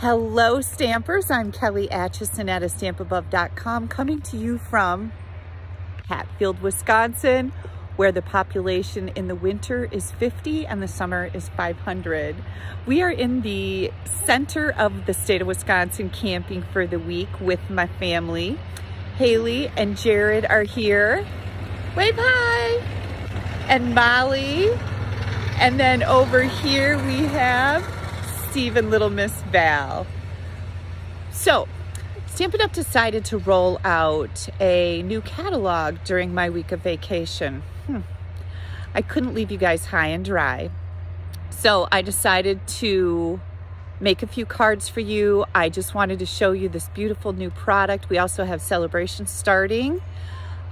Hello Stampers, I'm Kelly Acheson at astampabove.com coming to you from Hatfield, Wisconsin, where the population in the winter is 50 and the summer is 500. We are in the center of the state of Wisconsin camping for the week with my family. Haley and Jared are here. Wave hi! And Molly. And then over here we have Steve and Little Miss Val. So, Stampin' Up! decided to roll out a new catalog during my week of vacation. Hmm. I couldn't leave you guys high and dry. So I decided to make a few cards for you. I just wanted to show you this beautiful new product. We also have celebrations starting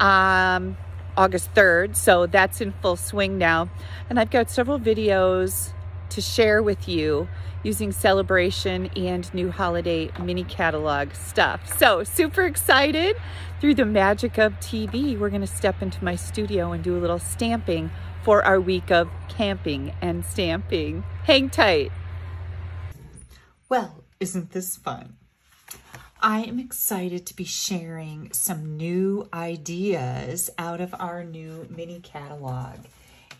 um, August 3rd, so that's in full swing now. And I've got several videos to share with you using celebration and new holiday mini catalog stuff. So super excited. Through the magic of TV, we're gonna step into my studio and do a little stamping for our week of camping and stamping. Hang tight. Well, isn't this fun? I am excited to be sharing some new ideas out of our new mini catalog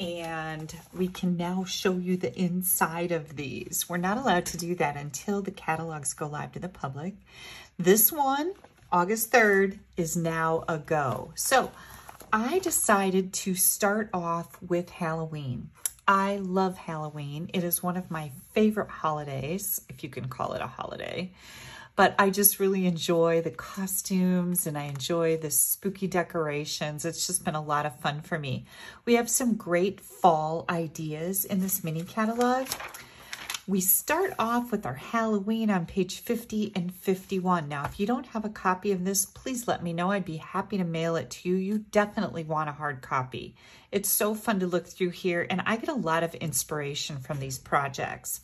and we can now show you the inside of these. We're not allowed to do that until the catalogs go live to the public. This one, August 3rd, is now a go. So I decided to start off with Halloween. I love Halloween. It is one of my favorite holidays, if you can call it a holiday but I just really enjoy the costumes and I enjoy the spooky decorations. It's just been a lot of fun for me. We have some great fall ideas in this mini catalog. We start off with our Halloween on page 50 and 51. Now, if you don't have a copy of this, please let me know. I'd be happy to mail it to you. You definitely want a hard copy. It's so fun to look through here, and I get a lot of inspiration from these projects.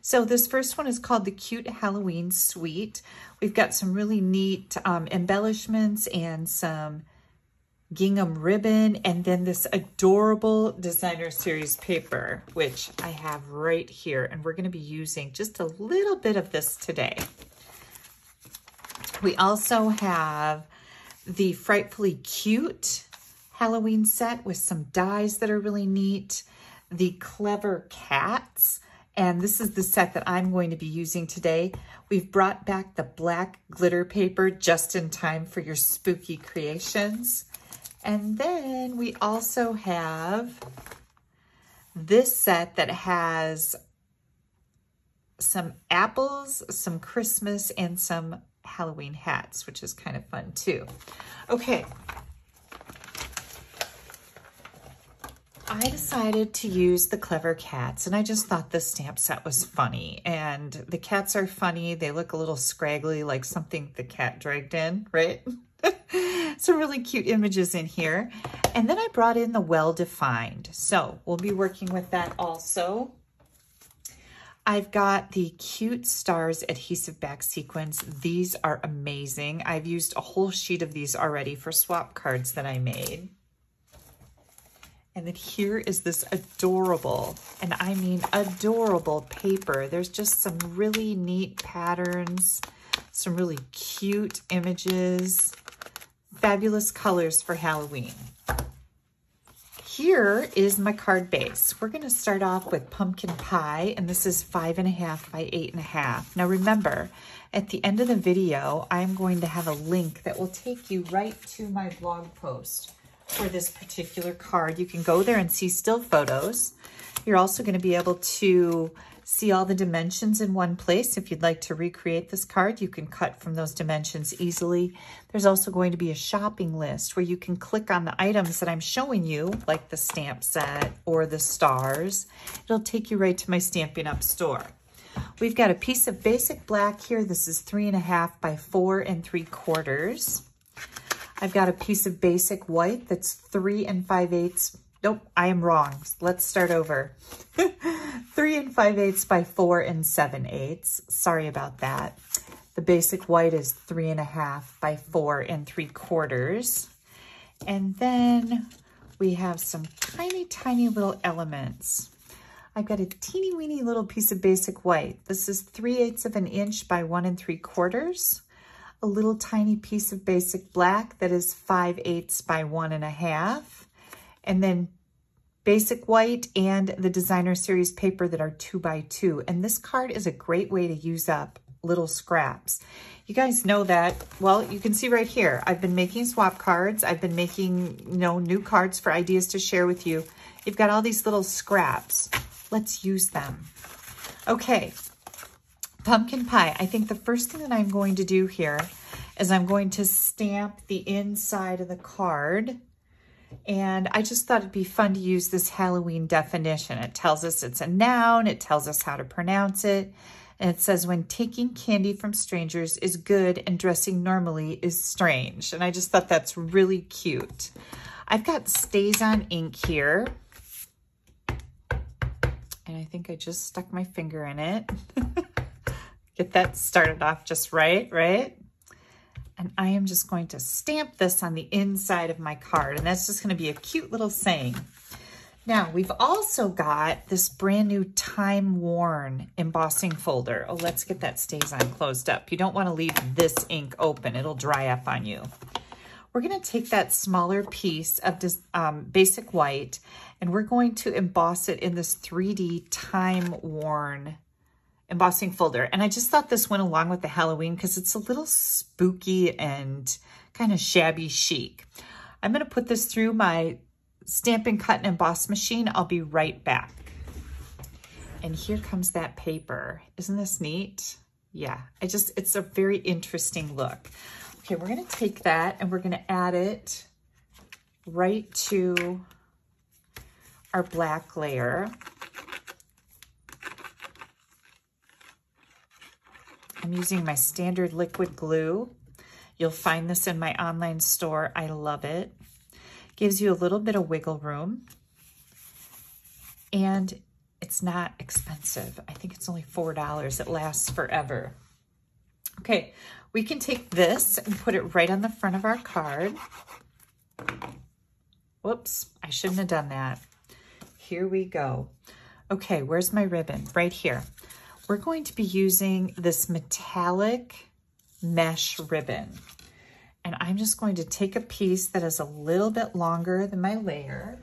So this first one is called the Cute Halloween Suite. We've got some really neat um, embellishments and some gingham ribbon, and then this adorable designer series paper, which I have right here. And we're gonna be using just a little bit of this today. We also have the Frightfully Cute Halloween set with some dies that are really neat. The Clever Cats, and this is the set that I'm going to be using today. We've brought back the black glitter paper just in time for your spooky creations. And then we also have this set that has some apples, some Christmas, and some Halloween hats, which is kind of fun too. Okay. I decided to use the Clever Cats, and I just thought this stamp set was funny. And the cats are funny. They look a little scraggly, like something the cat dragged in, right? Some really cute images in here. And then I brought in the well-defined. So we'll be working with that also. I've got the Cute Stars adhesive back sequins. These are amazing. I've used a whole sheet of these already for swap cards that I made. And then here is this adorable, and I mean adorable paper. There's just some really neat patterns, some really cute images fabulous colors for Halloween. Here is my card base. We're gonna start off with pumpkin pie, and this is five and a half by eight and a half. Now remember, at the end of the video, I'm going to have a link that will take you right to my blog post for this particular card. You can go there and see still photos. You're also gonna be able to see all the dimensions in one place. If you'd like to recreate this card, you can cut from those dimensions easily. There's also going to be a shopping list where you can click on the items that I'm showing you, like the stamp set or the stars. It'll take you right to my Stampin' Up! store. We've got a piece of basic black here. This is three and a half by four and three quarters. I've got a piece of basic white that's three and five eighths Nope, I am wrong. Let's start over. Three and five eighths by four and seven eighths. Sorry about that. The basic white is three and a half by four and three quarters. And then we have some tiny, tiny little elements. I've got a teeny weeny little piece of basic white. This is 3 eighths of an inch by 1 and 3 quarters. A little tiny piece of basic black that is 5 eighths by 1 and a half. And then basic white and the designer series paper that are 2 by 2. And this card is a great way to use up little scraps. You guys know that, well, you can see right here, I've been making swap cards. I've been making, you know, new cards for ideas to share with you. You've got all these little scraps. Let's use them. Okay, pumpkin pie. I think the first thing that I'm going to do here is I'm going to stamp the inside of the card. And I just thought it'd be fun to use this Halloween definition. It tells us it's a noun. It tells us how to pronounce it. And it says, when taking candy from strangers is good and dressing normally is strange. And I just thought that's really cute. I've got StazOn ink here. And I think I just stuck my finger in it. Get that started off just right, right? And I am just going to stamp this on the inside of my card. And that's just going to be a cute little saying. Now, we've also got this brand new Time Worn embossing folder. Oh, let's get that StazOn closed up. You don't want to leave this ink open. It'll dry up on you. We're going to take that smaller piece of this um, basic white and we're going to emboss it in this 3D time worn embossing folder. And I just thought this went along with the Halloween because it's a little spooky and kind of shabby chic. I'm going to put this through my Stampin' Cut and Emboss machine. I'll be right back. And here comes that paper. Isn't this neat? Yeah, I just, it's a very interesting look. Okay, we're gonna take that and we're gonna add it right to our black layer. I'm using my standard liquid glue. You'll find this in my online store. I love it. Gives you a little bit of wiggle room. And it's not expensive. I think it's only $4. It lasts forever. Okay, we can take this and put it right on the front of our card. Whoops, I shouldn't have done that. Here we go. Okay, where's my ribbon? Right here. We're going to be using this metallic mesh ribbon. And I'm just going to take a piece that is a little bit longer than my layer,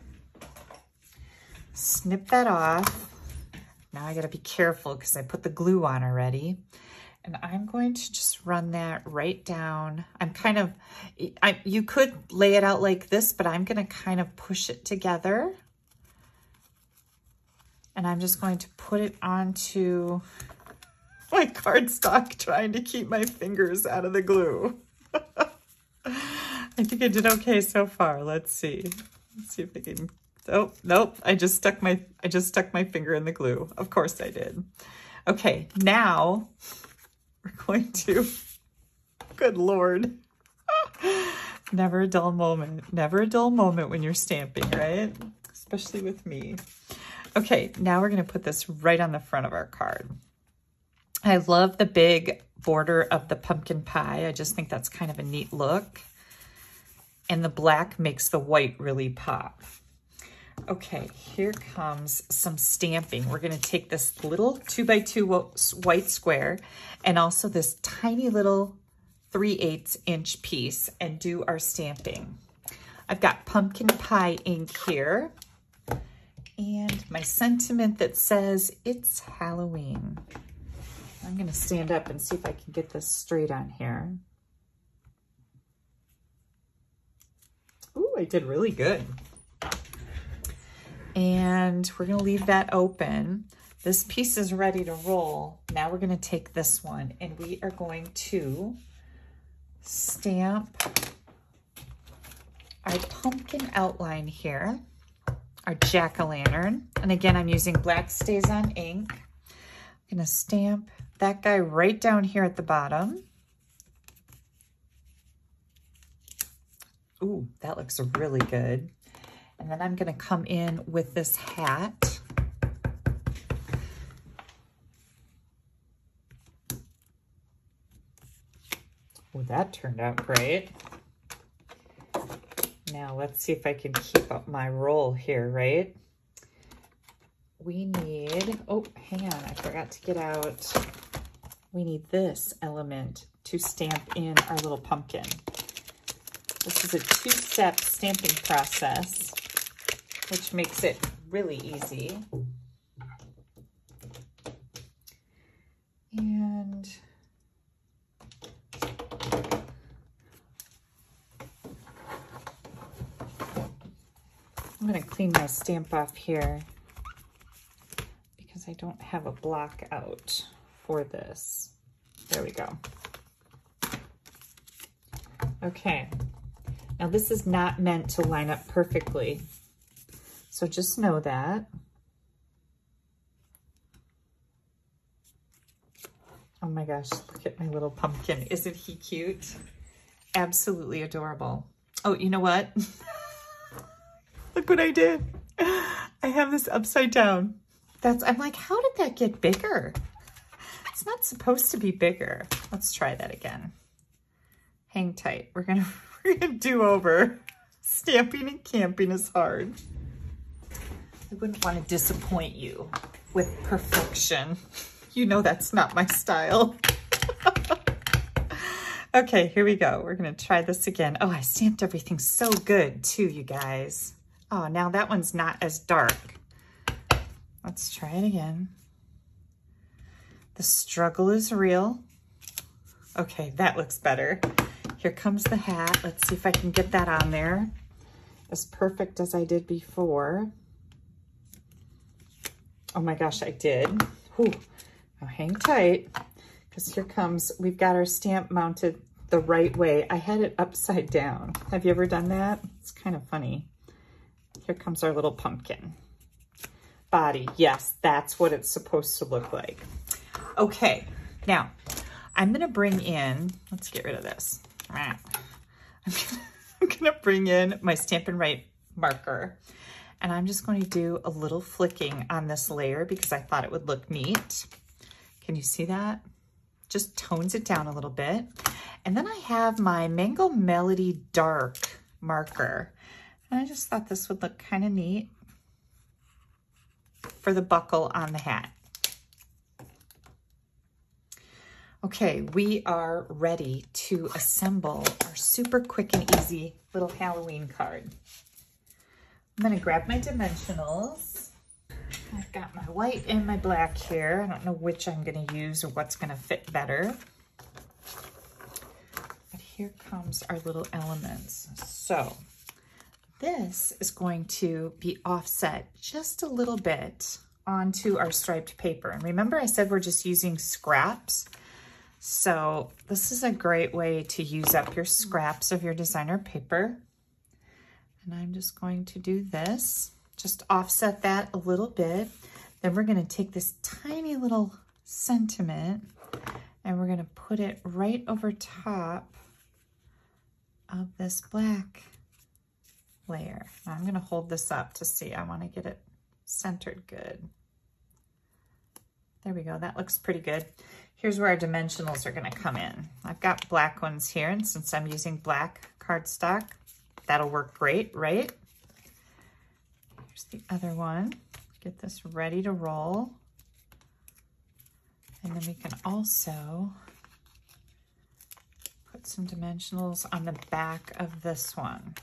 snip that off. Now I gotta be careful because I put the glue on already. And I'm going to just run that right down. I'm kind of, I, you could lay it out like this, but I'm gonna kind of push it together. And I'm just going to put it onto my cardstock, trying to keep my fingers out of the glue. I think I did okay so far. Let's see. Let's see if I can. Oh, nope. I just stuck my I just stuck my finger in the glue. Of course I did. Okay, now we're going to Good lord. Never a dull moment. Never a dull moment when you're stamping, right? Especially with me. Okay, now we're going to put this right on the front of our card. I love the big border of the pumpkin pie. I just think that's kind of a neat look and the black makes the white really pop. Okay, here comes some stamping. We're gonna take this little two by two white square and also this tiny little 3 8 inch piece and do our stamping. I've got pumpkin pie ink here and my sentiment that says it's Halloween. I'm gonna stand up and see if I can get this straight on here. Ooh, I did really good. And we're gonna leave that open. This piece is ready to roll. Now we're gonna take this one and we are going to stamp our pumpkin outline here, our jack-o'-lantern. And again, I'm using black StazOn ink. I'm gonna stamp that guy right down here at the bottom. Ooh, that looks really good. And then I'm gonna come in with this hat. Oh, that turned out great. Now let's see if I can keep up my roll here, right? we need, oh, hang on, I forgot to get out. We need this element to stamp in our little pumpkin. This is a two-step stamping process, which makes it really easy. Going to clean my stamp off here because I don't have a block out for this. There we go. Okay, now this is not meant to line up perfectly, so just know that. Oh my gosh, look at my little pumpkin. Isn't he cute? Absolutely adorable. Oh, you know what? look what I did. I have this upside down. That's, I'm like, how did that get bigger? It's not supposed to be bigger. Let's try that again. Hang tight. We're gonna, we're gonna do over. Stamping and camping is hard. I wouldn't want to disappoint you with perfection. You know that's not my style. okay, here we go. We're gonna try this again. Oh, I stamped everything so good too, you guys. Oh, now that one's not as dark. Let's try it again. The struggle is real. Okay, that looks better. Here comes the hat. Let's see if I can get that on there as perfect as I did before. Oh my gosh, I did. Whew. Now hang tight because here comes, we've got our stamp mounted the right way. I had it upside down. Have you ever done that? It's kind of funny. Here comes our little pumpkin. Body, yes, that's what it's supposed to look like. Okay, now I'm gonna bring in, let's get rid of this. I'm gonna bring in my Stampin' Write marker and I'm just going to do a little flicking on this layer because I thought it would look neat. Can you see that? Just tones it down a little bit. And then I have my Mango Melody Dark marker. And I just thought this would look kind of neat for the buckle on the hat. Okay, we are ready to assemble our super quick and easy little Halloween card. I'm gonna grab my dimensionals. I've got my white and my black here. I don't know which I'm gonna use or what's gonna fit better. But here comes our little elements. So this is going to be offset just a little bit onto our striped paper. And remember I said we're just using scraps. So this is a great way to use up your scraps of your designer paper. And I'm just going to do this, just offset that a little bit. Then we're gonna take this tiny little sentiment and we're gonna put it right over top of this black layer. Now I'm gonna hold this up to see, I wanna get it centered good. There we go, that looks pretty good. Here's where our dimensionals are gonna come in. I've got black ones here, and since I'm using black cardstock, that'll work great, right? Here's the other one. Get this ready to roll. And then we can also put some dimensionals on the back of this one.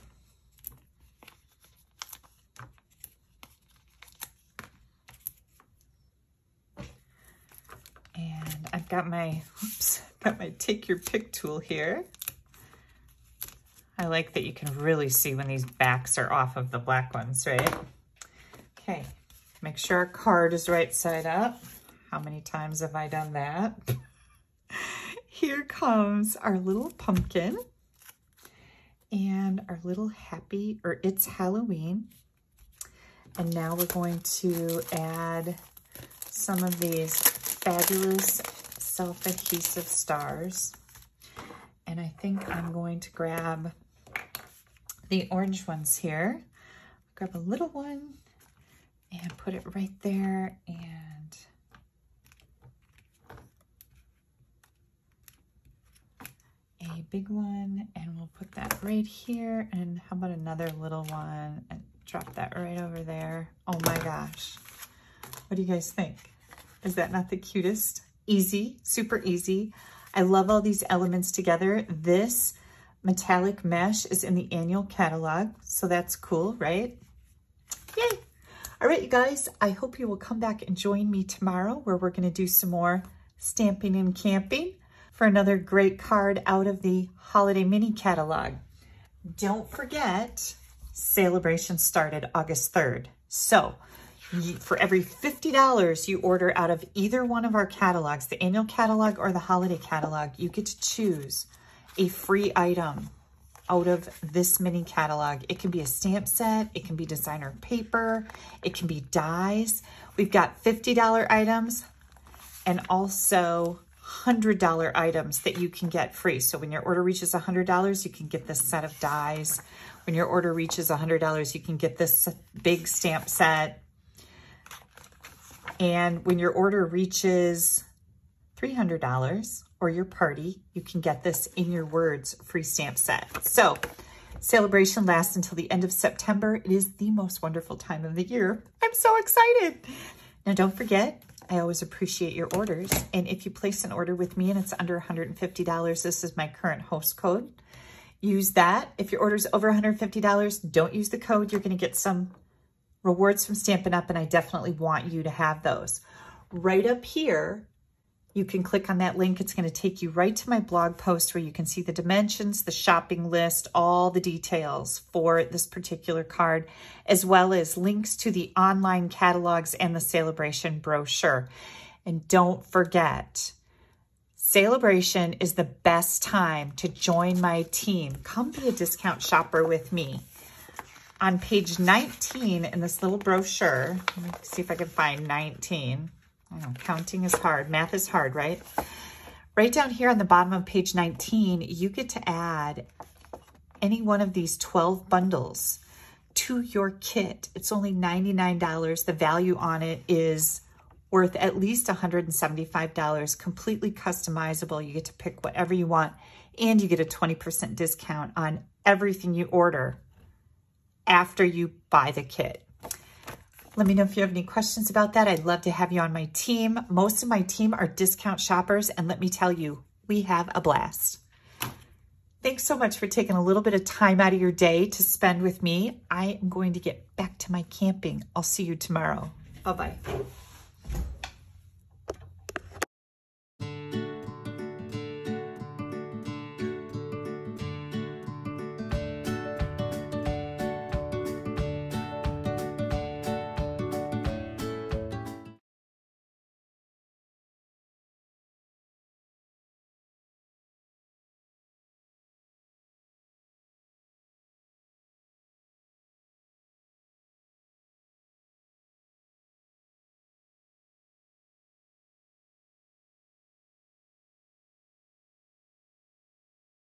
And I've got my, oops, got my take your pick tool here. I like that you can really see when these backs are off of the black ones, right? Okay, make sure our card is right side up. How many times have I done that? Here comes our little pumpkin and our little happy, or it's Halloween. And now we're going to add some of these fabulous self-adhesive stars. And I think I'm going to grab the orange ones here. Grab a little one and put it right there and a big one and we'll put that right here and how about another little one and drop that right over there. Oh my gosh. What do you guys think? Is that not the cutest? Easy, super easy. I love all these elements together. This metallic mesh is in the annual catalog, so that's cool, right? Yay! All right, you guys, I hope you will come back and join me tomorrow where we're going to do some more stamping and camping for another great card out of the Holiday Mini Catalog. Don't forget, celebration started August 3rd. So for every $50 you order out of either one of our catalogs, the annual catalog or the holiday catalog, you get to choose a free item out of this mini catalog. It can be a stamp set, it can be designer paper, it can be dies. We've got $50 items and also $100 items that you can get free. So when your order reaches $100, you can get this set of dies. When your order reaches $100, you can get this big stamp set. And when your order reaches $300 or your party, you can get this in your words free stamp set. So celebration lasts until the end of September. It is the most wonderful time of the year. I'm so excited. Now don't forget, I always appreciate your orders. And if you place an order with me and it's under $150, this is my current host code. Use that. If your order is over $150, don't use the code. You're going to get some rewards from Stampin' Up! and I definitely want you to have those. Right up here, you can click on that link. It's going to take you right to my blog post where you can see the dimensions, the shopping list, all the details for this particular card, as well as links to the online catalogs and the celebration brochure. And don't forget, celebration is the best time to join my team. Come be a discount shopper with me. On page 19 in this little brochure, let me see if I can find 19. I know, counting is hard. Math is hard, right? Right down here on the bottom of page 19, you get to add any one of these 12 bundles to your kit. It's only $99. The value on it is worth at least $175, completely customizable. You get to pick whatever you want, and you get a 20% discount on everything you order after you buy the kit. Let me know if you have any questions about that. I'd love to have you on my team. Most of my team are discount shoppers, and let me tell you, we have a blast. Thanks so much for taking a little bit of time out of your day to spend with me. I am going to get back to my camping. I'll see you tomorrow. Bye-bye.